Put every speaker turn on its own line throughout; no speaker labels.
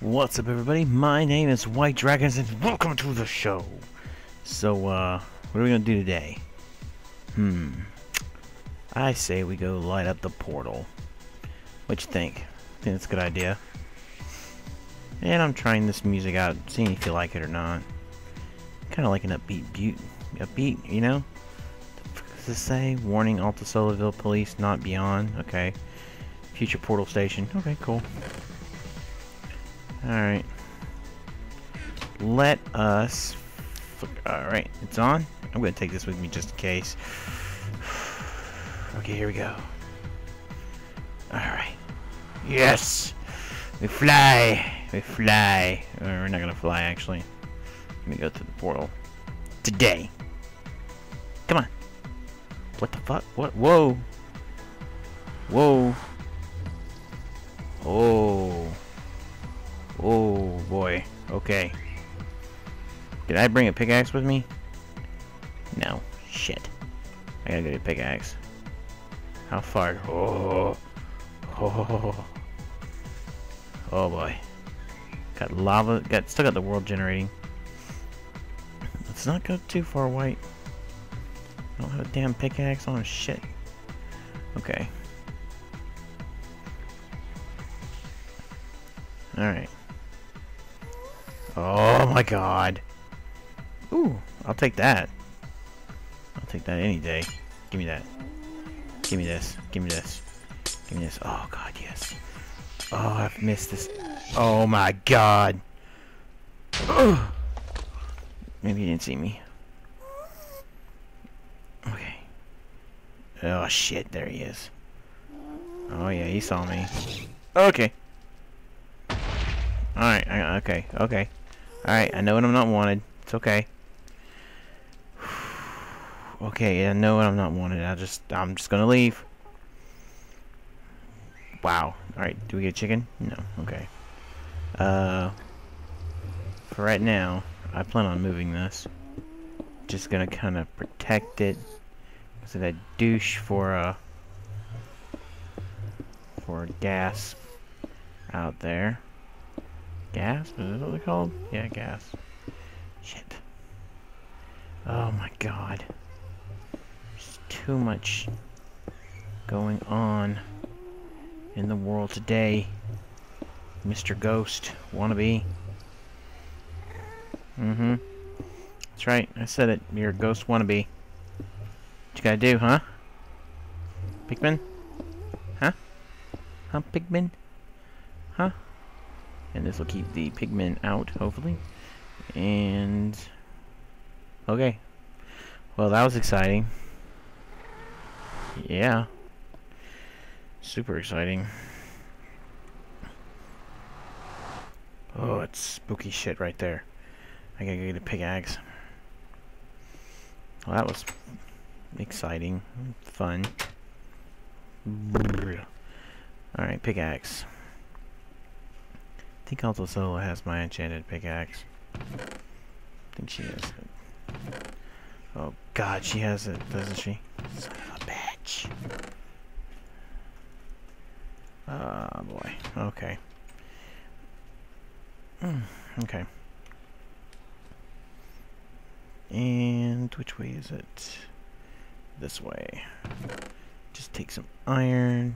What's up everybody? My name is White Dragons and welcome to the show. So, uh, what are we gonna do today? Hmm. I say we go light up the portal. What you think? Think it's a good idea? And I'm trying this music out, seeing if you like it or not. Kinda like an upbeat beat upbeat, you know? What does this say? Warning Alta Soloville Police not beyond. Okay. Future portal station. Okay, cool. Alright. Let us... Alright, it's on. I'm going to take this with me just in case. Okay, here we go. Alright. Yes! We fly! We fly! Uh, we're not going to fly, actually. Let me go through the portal. Today. Come on. What the fuck? What? Whoa! Whoa! Oh. Oh boy. Okay. Did I bring a pickaxe with me? No. Shit. I gotta get a pickaxe. How far? Oh. Oh. Oh boy. Got lava. Got still got the world generating. Let's not go too far white. I don't have a damn pickaxe on. Shit. Okay. Alright. Oh my god. Ooh, I'll take that. I'll take that any day. Give me that. Give me this. Give me this. Give me this. Oh god, yes. Oh, I've missed this. Oh my god. Ugh. Maybe he didn't see me. Okay. Oh shit, there he is. Oh yeah, he saw me. Okay. Alright, okay, okay. Alright, I know when I'm not wanted. It's okay. okay, I know when I'm not wanted. I just, I'm just gonna leave. Wow. Alright, do we get chicken? No, okay. Uh, for right now, I plan on moving this. Just gonna kind of protect it. So that douche for, uh, for gas out there. Gas? Is that what they're called? Yeah, gas. Shit. Oh my god. There's too much going on in the world today. Mr. Ghost wannabe. Mm-hmm. That's right. I said it. You're a ghost wannabe. What you gotta do, huh? Pigman? Huh? Huh, Pigman? And this will keep the pigmen out, hopefully. And... Okay. Well, that was exciting. Yeah. Super exciting. Oh, it's spooky shit right there. I gotta get a pickaxe. Well, that was exciting. Fun. Alright, pickaxe. I think Alta Solo has my enchanted pickaxe. I think she has it. Oh god, she has it, doesn't she? Son of a bitch. Ah, oh, boy. Okay. Mm, okay. And which way is it? This way. Just take some iron.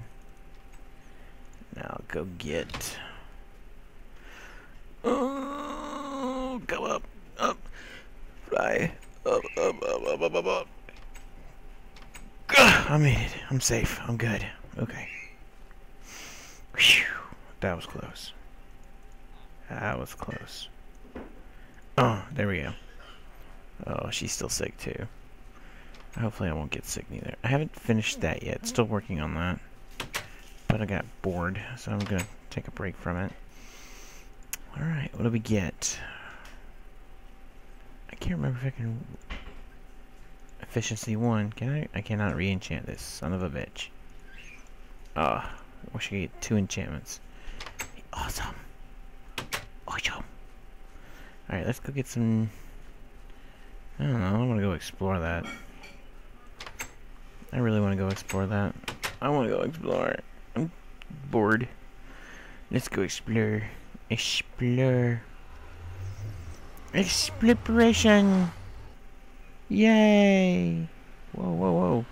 Now go get Oh, go up, up, fly, up, up, up, up, up, up, up. I made it. I'm safe. I'm good. Okay. Whew. That was close. That was close. Oh, there we go. Oh, she's still sick too. Hopefully I won't get sick neither. I haven't finished that yet. Still working on that. But I got bored, so I'm going to take a break from it. Alright, what do we get? I can't remember if I can... Efficiency 1. Can I? I cannot re-enchant this. Son of a bitch. Ah, I wish I could get two enchantments. Awesome. Awesome. Alright, let's go get some... I don't know, I want to go explore that. I really want to go explore that. I want to go explore. I'm bored. Let's go explore Explore. Exploration. Yay. Whoa, whoa,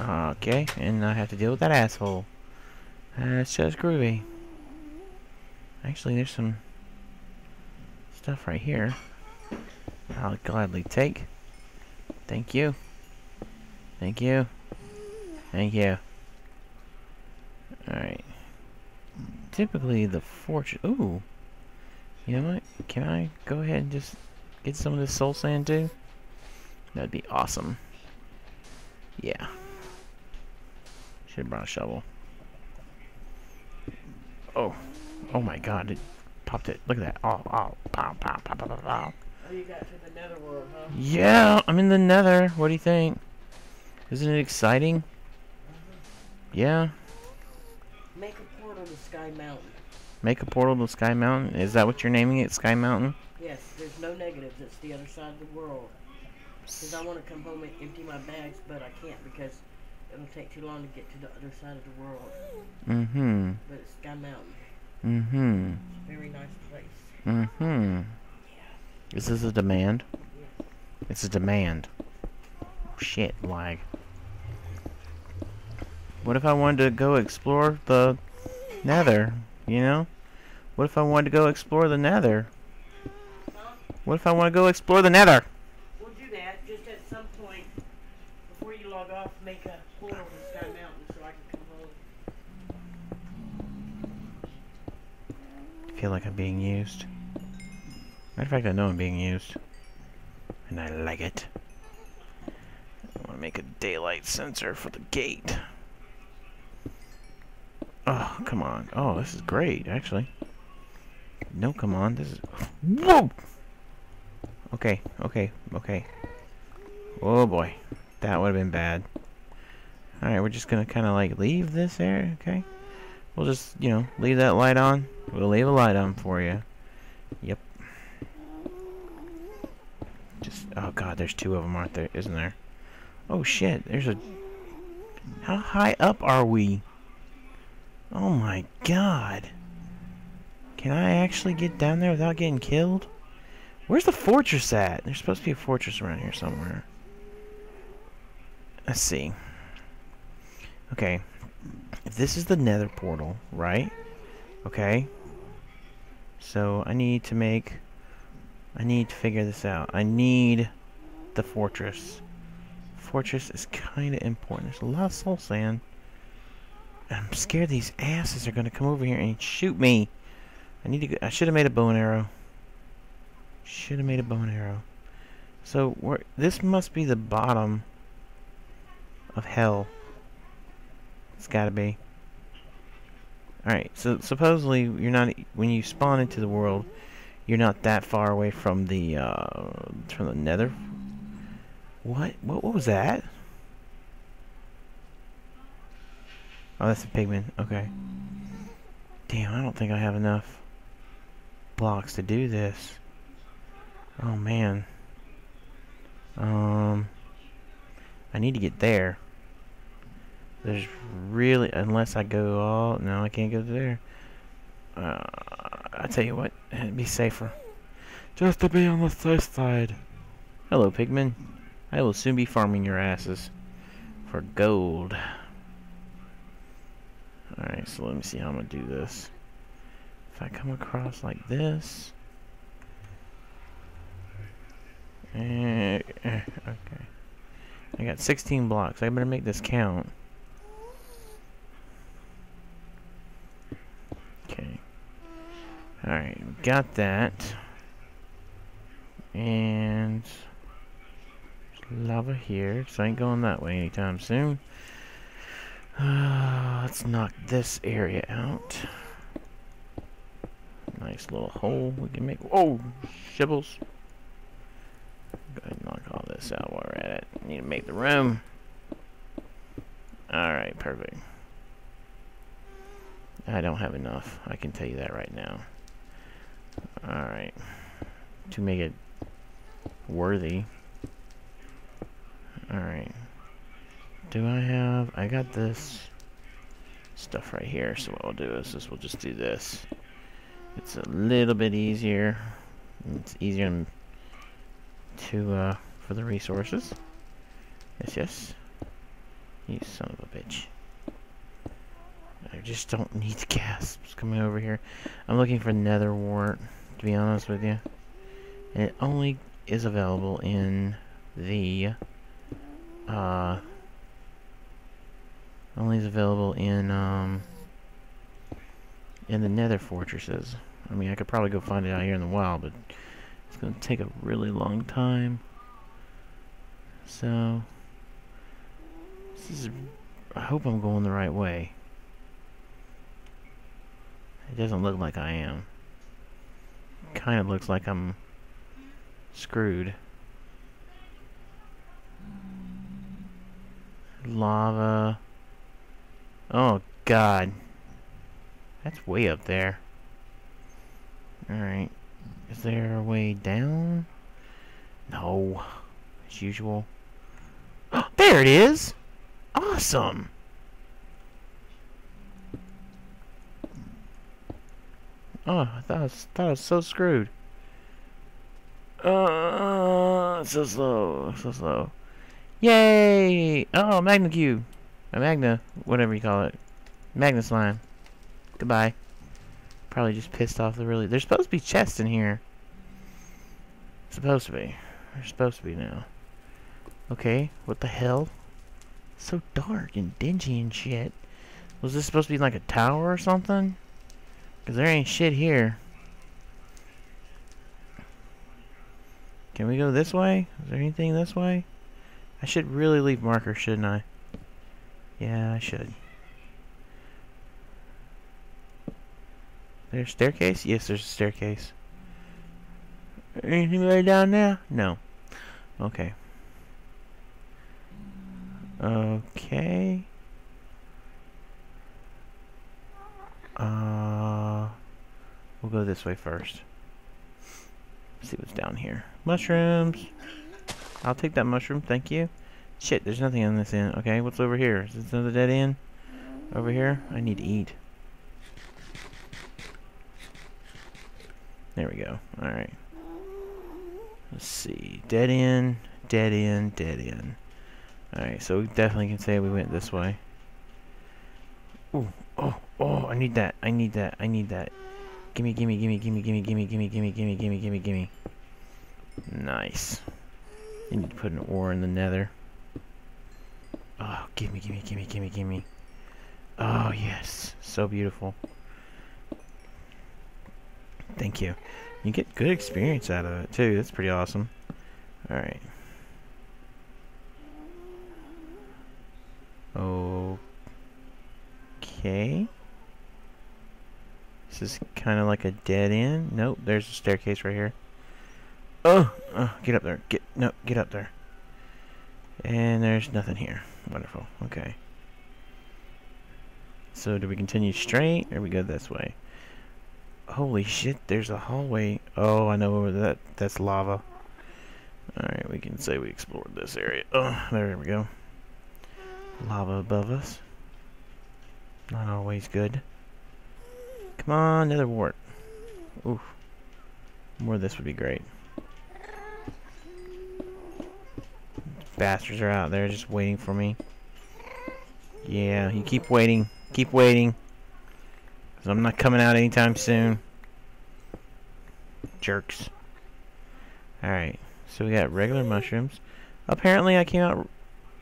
whoa. Okay, and I have to deal with that asshole. That's just groovy. Actually, there's some stuff right here. I'll gladly take. Thank you. Thank you. Thank you. Alright. Typically the fortune... Ooh. You know what? Can I go ahead and just get some of this soul sand too? That'd be awesome. Yeah. Should have brought a shovel. Oh. Oh my god. It popped it. Look at that. Oh, oh. Pow, pow, pow, pow, pow, pow.
Oh, you got to the netherworld, huh?
Yeah, I'm in the nether. What do you think? Isn't it exciting? Uh-huh. Yeah.
Make a portal to Sky Mountain.
Make a portal to Sky Mountain? Is that what you're naming it? Sky Mountain?
Yes, there's no negatives. It's the other side of the world. Because I want to come home and empty my bags, but I can't because it'll take too long to get to the other side of the world.
Mm-hmm.
But it's Sky Mountain.
Mm-hmm.
It's a very nice place.
Mm-hmm. Is this a demand?
Yes.
It's a demand. Shit, lag. What if I wanted to go explore the nether? You know? What if I wanted to go explore the nether? What if I want to go explore the nether?
We'll do that just at some point before you log off. Make a portal to Sky Mountain so I can come home.
feel like I'm being used. Matter of fact, I know I'm being used. And I like it. I want to make a daylight sensor for the gate. Come on. Oh, this is great, actually. No, come on. This is... Whoa! Okay, okay, okay. Oh, boy. That would have been bad. Alright, we're just gonna kind of, like, leave this area, okay? We'll just, you know, leave that light on. We'll leave a light on for you. Yep. Just, oh god, there's two of them, aren't there? Isn't there? Oh shit, there's a... How high up are we? Oh my god. Can I actually get down there without getting killed? Where's the fortress at? There's supposed to be a fortress around here somewhere. Let's see. Okay. If this is the nether portal, right? Okay. So I need to make... I need to figure this out. I need the fortress. Fortress is kind of important. There's a lot of soul sand. I'm scared these asses are going to come over here and shoot me. I need to. Go, I should have made a bow and arrow. Should have made a bow and arrow. So we're, this must be the bottom of hell. It's got to be. All right. So supposedly you're not when you spawn into the world, you're not that far away from the uh, from the Nether. What? What? What was that? Oh, that's a pigman. Okay. Damn, I don't think I have enough blocks to do this. Oh, man. Um, I need to get there. There's really, unless I go all, no, I can't go there. Uh, I tell you what, it'd be safer. Just to be on the safe side. Hello, pigmen. I will soon be farming your asses for gold. Alright, so let me see how I'm going to do this. If I come across like this... Eh, eh, okay. I got 16 blocks. I better make this count. Okay. Alright, got that. And... Lava here, so I ain't going that way anytime soon. Uh, let's knock this area out. Nice little hole we can make. Whoa! Shibbles. Go ahead and knock all this out while we're at it. Need to make the room. Alright, perfect. I don't have enough. I can tell you that right now. Alright. To make it worthy. Do I have... I got this stuff right here. So what we'll do is this, we'll just do this. It's a little bit easier. It's easier to, uh, for the resources. Yes, yes. You son of a bitch. I just don't need the ghasts coming over here. I'm looking for nether wart, to be honest with you. And it only is available in the, uh, only is available in, um, in the nether fortresses. I mean, I could probably go find it out here in the wild, but it's going to take a really long time. So, this is, I hope I'm going the right way. It doesn't look like I am. Kind of looks like I'm screwed. Lava. Oh, God. That's way up there. Alright. Is there a way down? No. As usual. there it is! Awesome! Oh, I thought I was, thought I was so screwed. Uh, so slow, so slow. Yay! Oh, Magma Cube. A Magma, whatever you call it. Magma Slime. Goodbye. Probably just pissed off the really... There's supposed to be chests in here. Supposed to be. There's supposed to be now. Okay, what the hell? so dark and dingy and shit. Was this supposed to be like a tower or something? Because there ain't shit here. Can we go this way? Is there anything this way? I should really leave markers, shouldn't I? Yeah, I should. There's a staircase? Yes, there's a staircase. Anything right down there? No. Okay. Okay. Uh, we'll go this way first. see what's down here. Mushrooms. I'll take that mushroom, thank you. Shit, there's nothing in this end. Okay, what's over here? Is this another dead end? Over here? I need to eat. There we go. Alright. Let's see. Dead end, dead end, dead end. Alright, so we definitely can say we went this way. Ooh, oh, oh, I need that. I need that. I need that. Gimme, gimme, gimme, gimme, gimme, gimme, gimme, gimme, gimme, gimme, gimme, gimme. Nice. You need to put an ore in the nether. Oh, gimme, gimme, gimme, gimme, gimme. Oh, yes. So beautiful. Thank you. You get good experience out of it, too. That's pretty awesome. Alright. Okay. This is kind of like a dead end. Nope, there's a staircase right here. Oh, oh, get up there. Get no, get up there. And there's nothing here. Wonderful. Okay. So do we continue straight or we go this way? Holy shit, there's a hallway. Oh, I know where that that's lava. Alright, we can say we explored this area. Oh, there we go. Lava above us. Not always good. Come on, nether wart. Oof. More of this would be great. Bastards are out there just waiting for me. Yeah, you keep waiting. Keep waiting. Because I'm not coming out anytime soon. Jerks. Alright, so we got regular mushrooms. Apparently I came out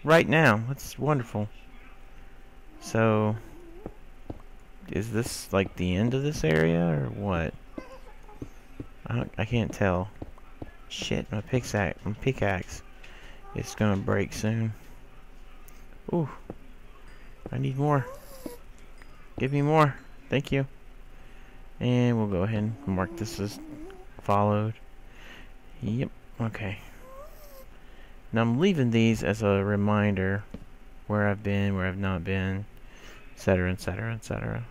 right now. That's wonderful. So, is this like the end of this area or what? I I can't tell. Shit, my pickaxe, my pickaxe, it's gonna break soon. Ooh, I need more. Give me more. Thank you. And we'll go ahead and mark this as followed. Yep. Okay. Now I'm leaving these as a reminder where I've been, where I've not been, etc., etc., etc.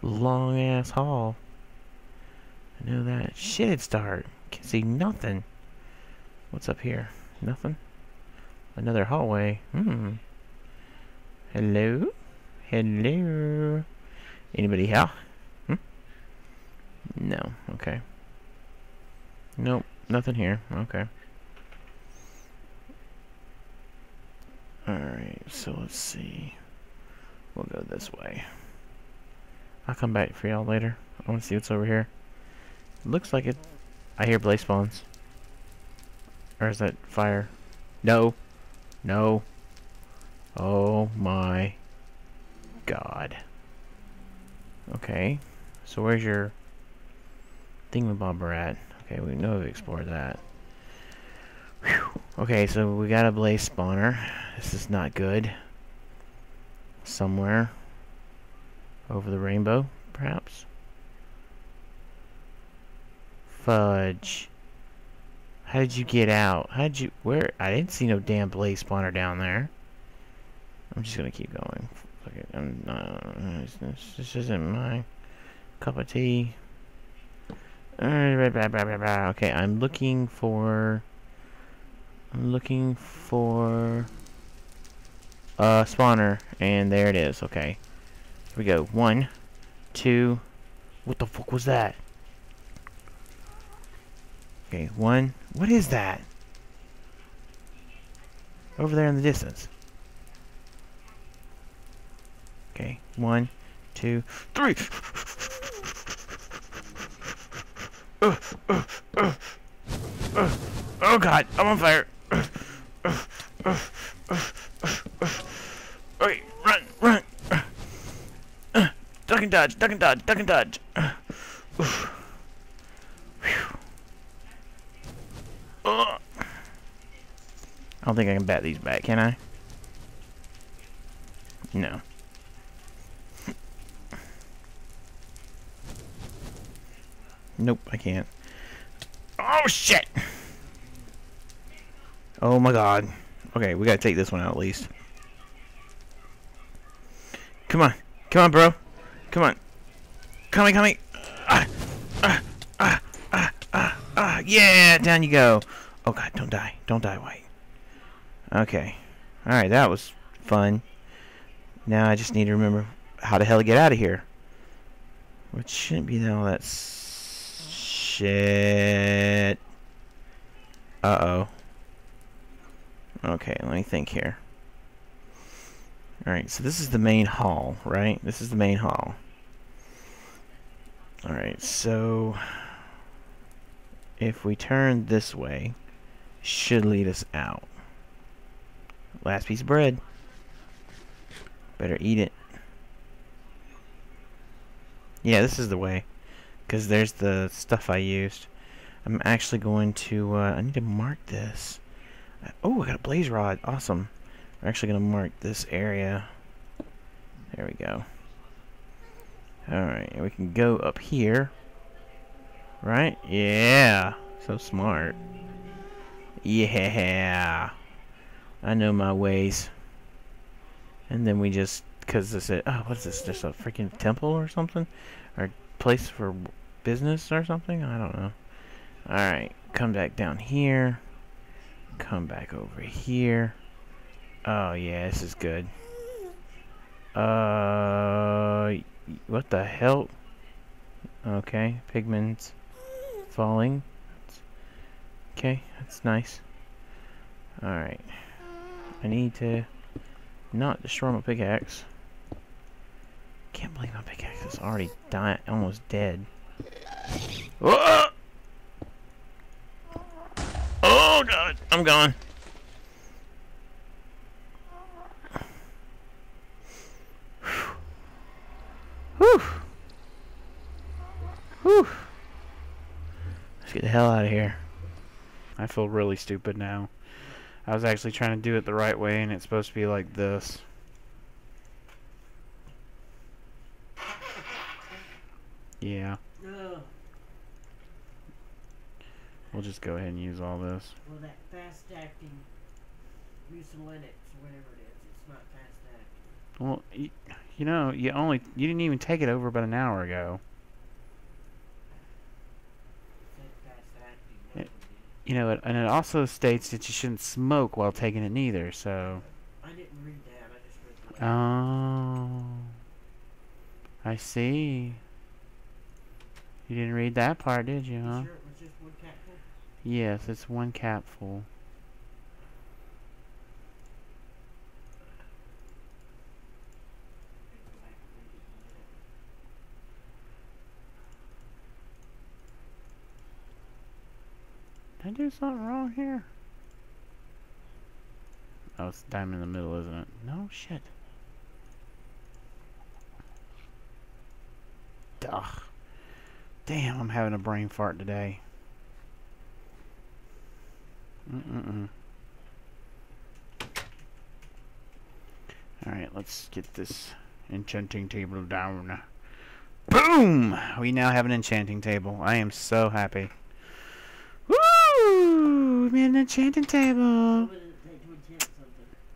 Long ass haul. I know that. Shit, it's dark. Can't see nothing. What's up here? Nothing? Another hallway. Hmm. Hello? Hello? Anybody here? Hmm? No. Okay. Nope. Nothing here. Okay. Alright, so let's see. We'll go this way. I'll come back for y'all later. I want to see what's over here. Looks like it. I hear blaze spawns. Or is that fire? No. No. Oh my god. Okay. So where's your thingamabobber at? Okay, we know we've explored that. Whew. Okay, so we got a blaze spawner. This is not good. Somewhere over the rainbow, perhaps. Fudge. How did you get out? How did you... Where? I didn't see no damn blaze spawner down there. I'm just gonna keep going. Fuck it. I'm not... This, this isn't my cup of tea. Okay, I'm looking for... I'm looking for... A spawner, and there it is. Okay. Here we go. One, two... What the fuck was that? Okay, one. What is that? Over there in the distance. Okay, one, two, three. Uh, uh, uh, uh. Oh god, I'm on fire. Uh, uh, uh, uh, uh, run, run. Uh, duck and dodge, duck and dodge, duck and dodge. Uh. I don't think I can bat these back, can I? No. Nope, I can't. Oh, shit! Oh my god. Okay, we gotta take this one out at least. Come on. Come on, bro. Come on. Coming, coming. Ah, ah, ah, ah, ah, ah. Yeah, down you go. Oh god, don't die. Don't die, White. Okay. Alright, that was fun. Now I just need to remember how the hell to get out of here. Which shouldn't be all that shit. Uh-oh. Okay, let me think here. Alright, so this is the main hall, right? This is the main hall. Alright, so... If we turn this way, should lead us out. Last piece of bread. Better eat it. Yeah, this is the way. Because there's the stuff I used. I'm actually going to... Uh, I need to mark this. Oh, I got a blaze rod. Awesome. We're actually going to mark this area. There we go. Alright, we can go up here. Right? Yeah. So smart. Yeah. I know my ways. And then we just, because this is, oh, what's this? Just a freaking temple or something? Or place for business or something? I don't know. Alright, come back down here. Come back over here. Oh, yeah, this is good. Uh, what the hell? Okay, pigments falling. Okay, that's nice. Alright. I need to not destroy my pickaxe. Can't believe my pickaxe is already dying, almost dead. Whoa! Oh god, I'm gone. Whew. Whew. Let's get the hell out of here.
I feel really stupid now. I was actually trying to do it the right way and it's supposed to be like this. Yeah, we'll just go ahead and use all this.
Well, that fast acting mucinex, whatever it is, it's not fast acting.
Well, you, you know, you only you didn't even take it over about an hour ago.
It said fast acting.
Yeah.
That's what
You know, it, and it also states that you shouldn't smoke while taking it neither. So.
I didn't read that. I just read the
oh, I see.
You didn't read that part, did you, huh?
sure it was just one capful?
Yes, it's one capful. Did I do something wrong here? Oh, it's diamond in the middle, isn't it? No, shit. Ugh. Damn, I'm having a brain fart today. Mm-mm-mm. Alright, let's get this enchanting table down. Boom! We now have an enchanting table. I am so happy. Woo! We made an enchanting table.
What would it take to enchant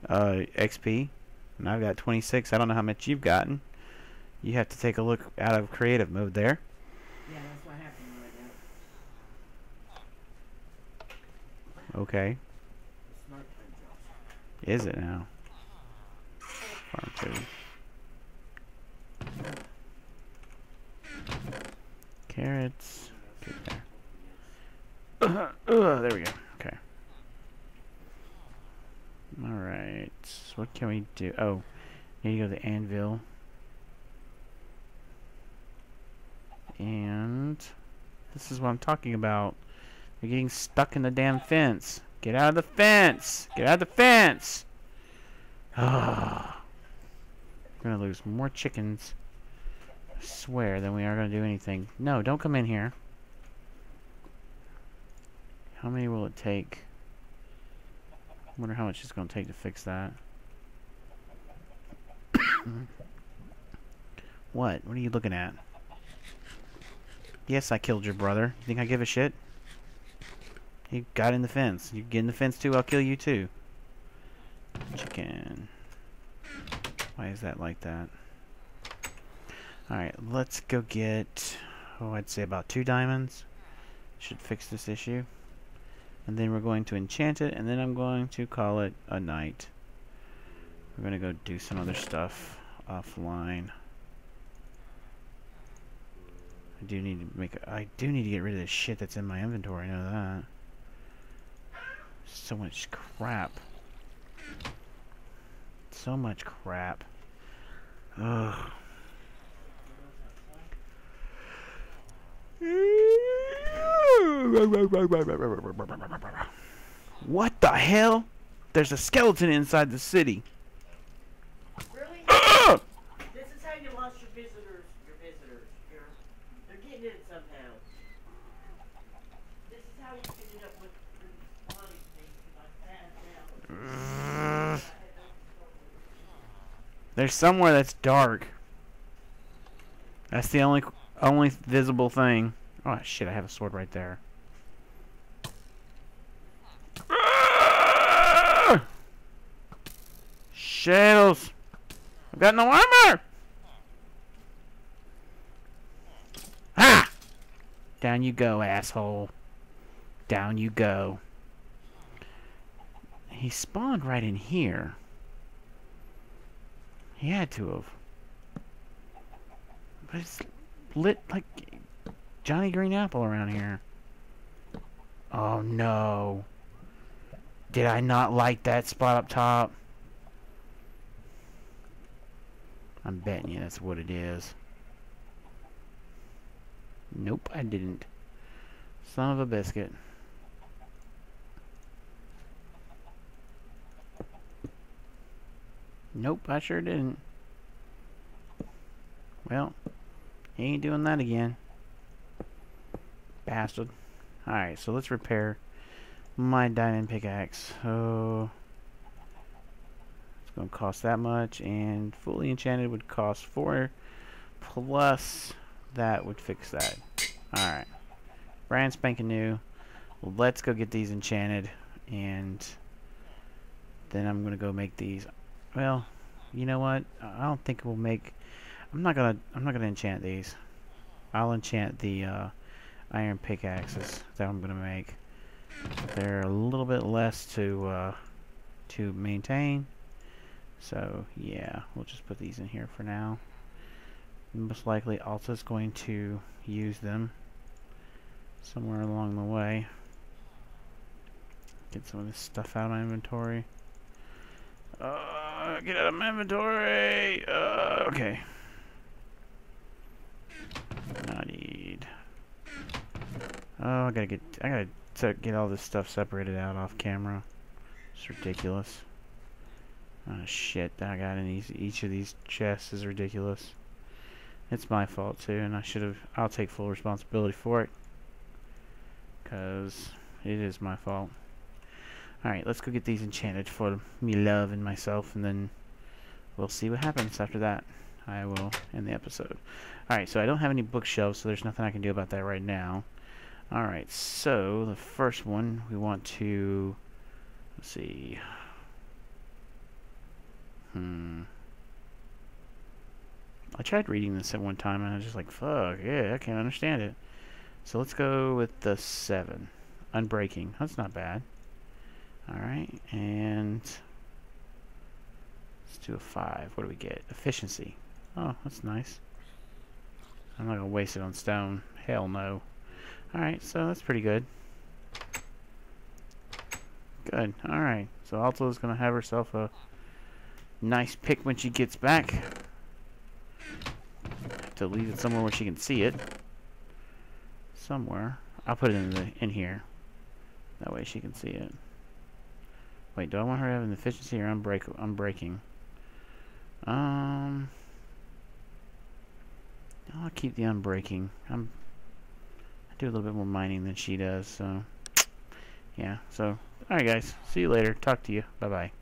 something?
Uh, XP. And I've got 26. I don't know how much you've gotten. You have to take a look out of creative mode there.
Yeah, that's what happened right now.
Okay.
It's nighttime, Josh.
Is it now? Farm food. Carrots. Get there. Uh, uh, there we go. Alright. What can we do? Oh, need to go to the anvil. And this is what I'm talking about. They're getting stuck in the damn fence. Get out of the fence! Get out of the fence! Ah. We're gonna lose more chickens. I swear than we are gonna do anything. No, don't come in here. How many will it take? Wonder how much it's gonna take to fix that. what? What are you looking at? Yes, I killed your brother. You think I give a shit? You got in the fence. You get in the fence too, I'll kill you too. Chicken. Why is that like that? Alright, let's go get, oh, I'd say about two diamonds. Should fix this issue. And then we're going to enchant it, and then I'm going to call it a night. We're going to go do some other stuff offline. I do need to make, I do need to get rid of this shit that's in my inventory, I know that. So much crap. So much crap. Ugh. What the hell? There's a skeleton inside the city.
Really? This is how you lost your visitors. Your visitors. Your, they're getting it somehow. This is how you ended up with your things like that now.
There's somewhere that's dark. That's the only only visible thing. Oh shit! I have a sword right there. Ah! Shadows. I've got no armor. Ah! Down you go, asshole. Down you go. He spawned right in here. He had to have. But it's lit like Johnny Green Apple around here. Oh no. Did I not like that spot up top? I'm betting you that's what it is. Nope, I didn't. Son of a biscuit. Nope, I sure didn't. Well, he ain't doing that again. Bastard. Alright, so let's repair my diamond pickaxe. So, going to cost that much, and fully enchanted would cost 4, plus that would fix that. Alright. Brand spanking new. Let's go get these enchanted, and then I'm going to go make these well, you know what? I don't think we'll make. I'm not gonna. I'm not gonna enchant these. I'll enchant the uh, iron pickaxes that I'm gonna make. They're a little bit less to uh, to maintain. So yeah, we'll just put these in here for now. Most likely, Alta's going to use them somewhere along the way. Get some of this stuff out of my inventory. Uh, get out of my inventory! Uh, okay. I need... Oh, I gotta get... I gotta get all this stuff separated out off camera. It's ridiculous. Oh shit, I got in each, each of these chests is ridiculous. It's my fault too, and I should have... I'll take full responsibility for it. Because it is my fault. Alright, let's go get these enchanted for me love and myself, and then we'll see what happens after that. I will end the episode. Alright, so I don't have any bookshelves, so there's nothing I can do about that right now. Alright, so the first one we want to... Let's see... Hmm... I tried reading this at one time and I was just like, fuck, yeah, I can't understand it. So let's go with the 7. Unbreaking. That's not bad. Alright, and let's do a 5. What do we get? Efficiency. Oh, that's nice. I'm not going to waste it on stone. Hell no. Alright, so that's pretty good. Good. Alright, so Alta's going to have herself a nice pick when she gets back. To leave it somewhere where she can see it. Somewhere. I'll put it in the in here. That way she can see it. Wait, do I want her to have an efficiency or unbreak unbreaking? Um I'll keep the unbreaking. I'm I do a little bit more mining than she does, so yeah. So alright guys, see you later. Talk to you. Bye bye.